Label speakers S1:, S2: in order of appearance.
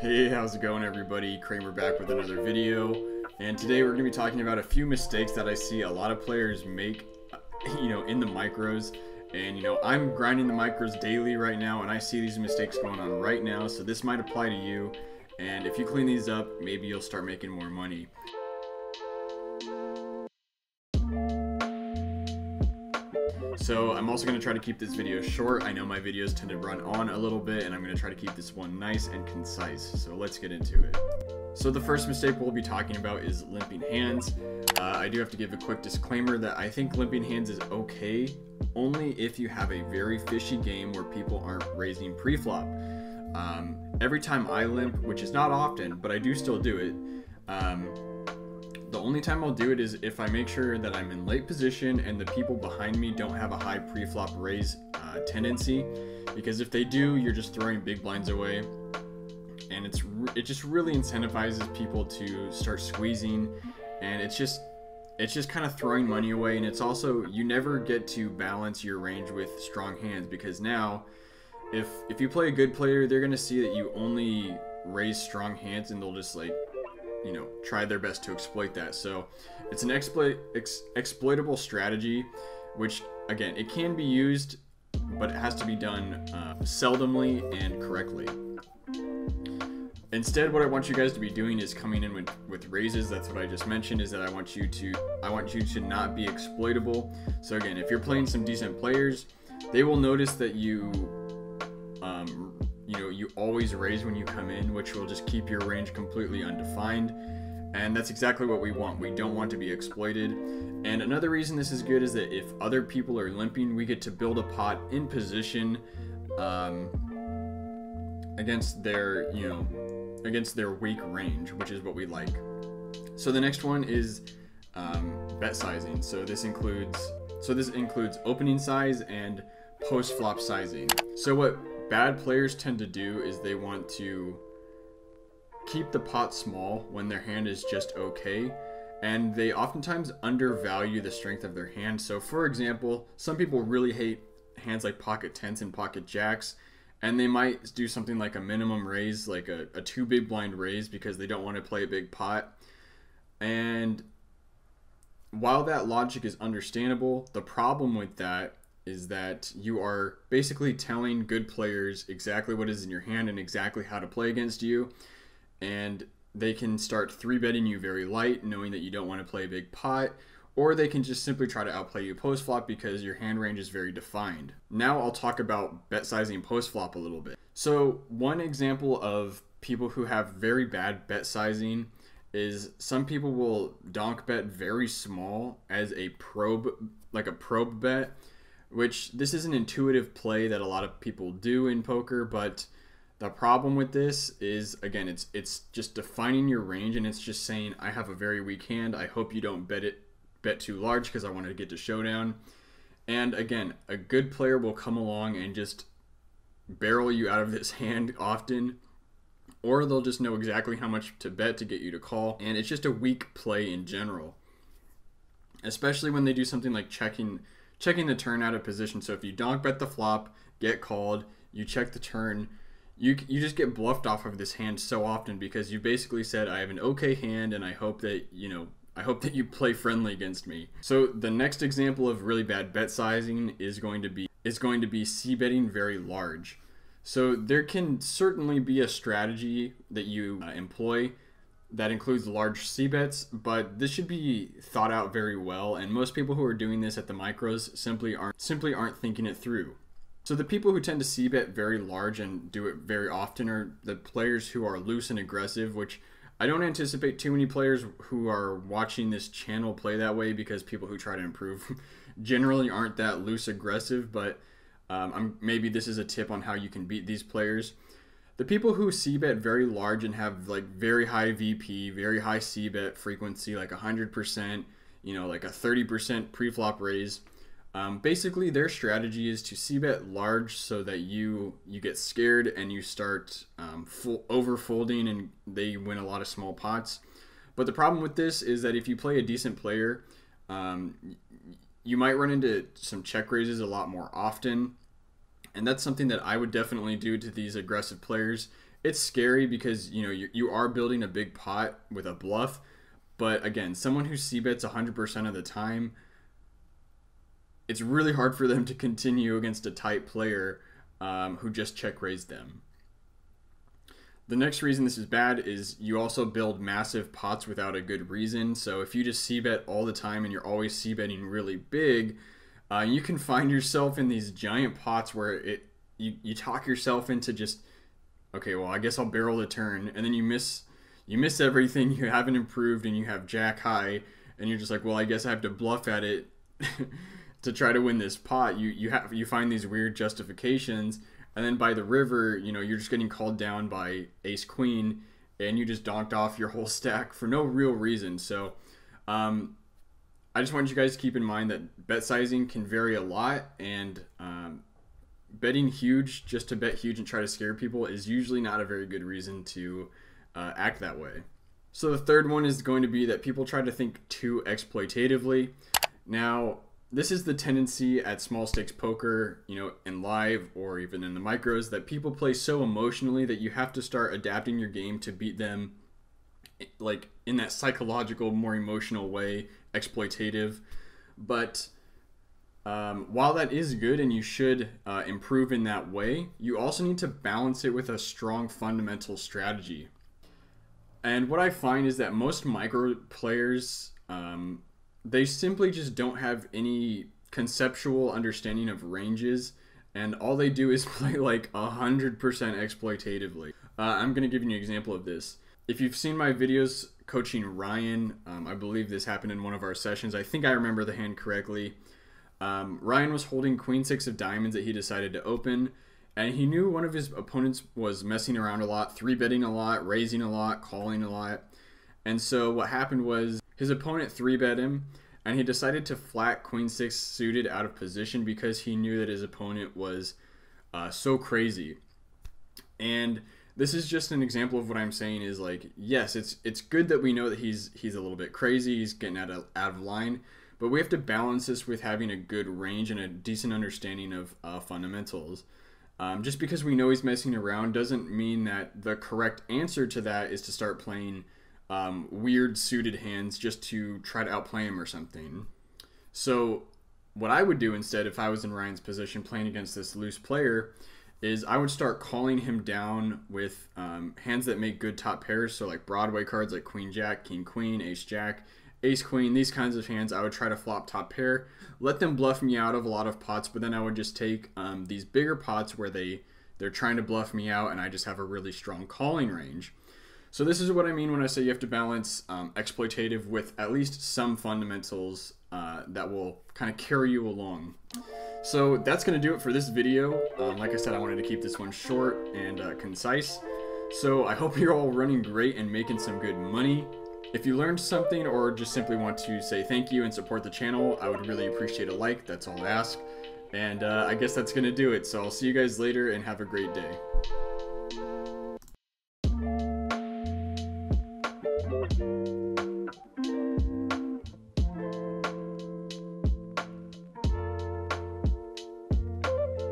S1: Hey, how's it going everybody? Kramer back with another video. And today we're going to be talking about a few mistakes that I see a lot of players make, uh, you know, in the micros. And, you know, I'm grinding the micros daily right now and I see these mistakes going on right now. So this might apply to you. And if you clean these up, maybe you'll start making more money. So I'm also going to try to keep this video short. I know my videos tend to run on a little bit and I'm going to try to keep this one nice and concise. So let's get into it. So the first mistake we'll be talking about is limping hands. Uh, I do have to give a quick disclaimer that I think limping hands is okay only if you have a very fishy game where people aren't raising pre-flop. Um, every time I limp, which is not often, but I do still do it, um, only time I'll do it is if I make sure that I'm in late position and the people behind me don't have a high pre-flop raise uh, tendency. Because if they do, you're just throwing big blinds away. And it's it just really incentivizes people to start squeezing. And it's just it's just kind of throwing money away and it's also you never get to balance your range with strong hands because now if if you play a good player they're to see that you only raise strong hands and they'll just like you know try their best to exploit that. So it's an exploit ex, exploitable strategy, which again it can be used, but it has to be done uh, seldomly and correctly. Instead, what I want you guys to be doing is coming in with, with raises. That's what I just mentioned. Is that I want you to I want you to not be exploitable. So again, if you're playing some decent players, they will notice that you um, you know you always raise when you come in which will just keep your range completely undefined. And that's exactly what we want. We don't want to be exploited. And another reason this is good is that if other people are limping we get to build a pot in position um, against their you know against their weak range which is what we like. So the next one is um, bet sizing. So this includes so this includes opening size and post flop sizing. So what bad players tend to do is they want to keep the pot small when their hand is just okay and they oftentimes undervalue the strength of their hand. So, for example, some people really hate hands like pocket tens and pocket jacks, and they might do something like a minimum raise, like a, a two big blind raise, because they don't want to play a big pot. And while that logic is understandable, the problem with that is that you are basically telling good players exactly what is in your hand and exactly how to play against you. And they can start three betting you very light, knowing that you don't want to play a big pot, or they can just simply try to outplay you post flop because your hand range is very defined. Now I'll talk about bet sizing post flop a little bit. So, one example of people who have very bad bet sizing is some people will donk bet very small as a probe, like a probe bet which this is an intuitive play that a lot of people do in poker, but the problem with this is again it's it's just defining your range and it's just saying I have a very weak hand. I hope you don't bet it bet too large because I want to get to showdown. And again, a good player will come along and just barrel you out of this hand often or they'll just know exactly how much to bet to get you to call and it's just a weak play in general. Especially when they do something like checking checking the turn out of position. So if you donk bet the flop, get called, you check the turn, you you just get bluffed off of this hand so often because you basically said I have an okay hand and I hope that you know I hope that you play friendly against me. So the next example of really bad bet sizing is going to be is going to be c betting very large. So there can certainly be a strategy that you uh, employ that includes large C bets, but this should be thought out very well. And most people who are doing this at the micros simply aren't simply aren't thinking it through. So the people who tend to C bet very large and do it very often are the players who are loose and aggressive, which I don't anticipate too many players who are watching this channel play that way because people who try to improve generally aren't that loose aggressive. But um, maybe this is a tip on how you can beat these players the people who c bet very large and have like very high VP, very high c bet frequency, like 100%, you know, like a 30% pre-flop raise. Um, basically, their strategy is to c bet large so that you you get scared and you start um, full, over folding and they win a lot of small pots. But the problem with this is that if you play a decent player, um, you might run into some check raises a lot more often and that's something that I would definitely do to these aggressive players it's scary because you know you, you are building a big pot with a bluff, but again, someone who c bets 100% of the time, it's really hard for them to continue against a tight player um, who just check raised them. The next reason this is bad is you also build massive pots without a good reason. So if you just c bet all the time and you're always c betting really big, uh, you can find yourself in these giant pots where it you, you talk yourself into just okay, well, I guess I'll barrel the turn, and then you miss you miss everything. You haven't improved, and you have Jack high, and you're just like, well, I guess I have to bluff at it to try to win this pot. You you have you find these weird justifications, and then by the river, you know, you're just getting called down by Ace Queen, and you just donked off your whole stack for no real reason. So. Um, I just want you guys to keep in mind that bet sizing can vary a lot, and um, betting huge just to bet huge and try to scare people is usually not a very good reason to uh, act that way. So the third one is going to be that people try to think too exploitatively. Now, this is the tendency at small stakes poker, you know, in live or even in the micros that people play so emotionally that you have to start adapting your game to beat them like in that psychological, more emotional way, exploitative. But um, while that is good and you should uh, improve in that way, you also need to balance it with a strong fundamental strategy. And what I find is that most micro players, um, they simply just don't have any conceptual understanding of ranges, and all they do is play like 100% exploitatively. Uh, I'm going to give you an example of this. If you've seen my videos coaching Ryan, um, I believe this happened in one of our sessions. I think I remember the hand correctly. Um, Ryan was holding queen six of diamonds that he decided to open, and he knew one of his opponents was messing around a lot, three betting a lot, raising a lot, calling a lot. And so what happened was his opponent three bet him, and he decided to flat queen six suited out of position because he knew that his opponent was uh, so crazy. And this is just an example of what I'm saying is like, yes, it's it's good that we know that he's he's a little bit crazy, he's getting out of out of line, but we have to balance this with having a good range and a decent understanding of uh, fundamentals. Um, just because we know he's messing around doesn't mean that the correct answer to that is to start playing um, weird suited hands just to try to outplay him or something. So, what I would do instead, if I was in Ryan's position playing against this loose player, is I would start calling him down with um, hands that make good top pairs. So, like Broadway cards like Queen Jack, King Queen, Ace Jack, ace queen, these kinds of hands, I would try to flop top pair, let them bluff me out of a lot of pots, but then I would just take um, these bigger pots where they they're trying to bluff me out, and I just have a really strong calling range. So this is what I mean when I say you have to balance um, exploitative with at least some fundamentals uh, that will kind of carry you along. So that's going to do it for this video. Um, like I said, I wanted to keep this one short and uh, concise. So I hope you're all running great and making some good money. If you learned something or just simply want to say thank you and support the channel, I would really appreciate a like. That's all I ask. And uh, I guess that's going to do it. So I'll see you guys later and have a great day.